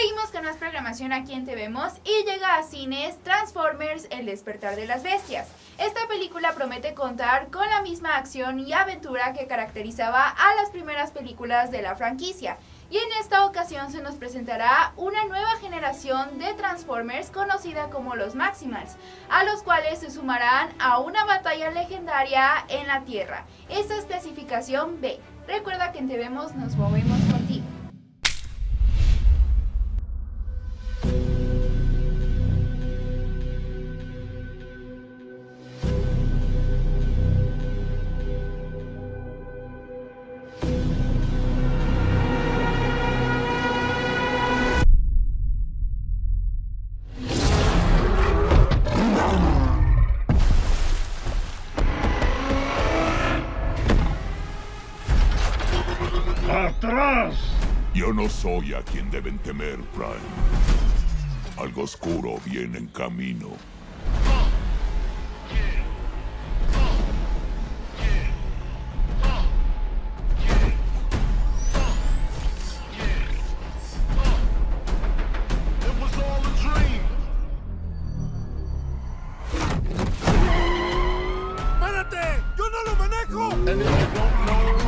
Seguimos con más programación aquí en Vemos y llega a cines Transformers El despertar de las bestias. Esta película promete contar con la misma acción y aventura que caracterizaba a las primeras películas de la franquicia. Y en esta ocasión se nos presentará una nueva generación de Transformers conocida como los Maximals, a los cuales se sumarán a una batalla legendaria en la Tierra. Esta es clasificación B. Recuerda que en Vemos nos movemos contigo. ¡Atrás! Yo no soy a quien deben temer, Prime. Algo oscuro viene en camino. It was all a dream. ¡Espérate! ¡Yo no lo manejo!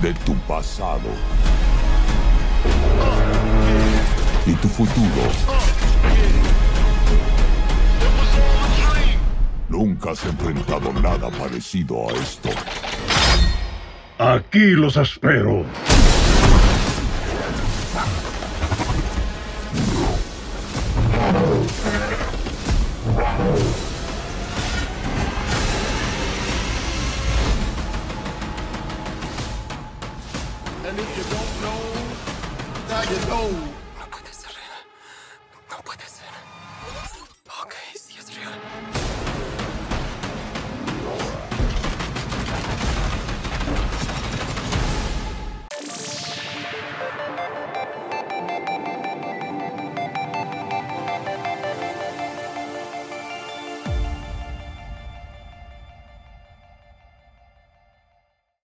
De tu pasado. Y tu futuro. Nunca has enfrentado nada parecido a esto. Aquí los espero. If you don't know, now you know.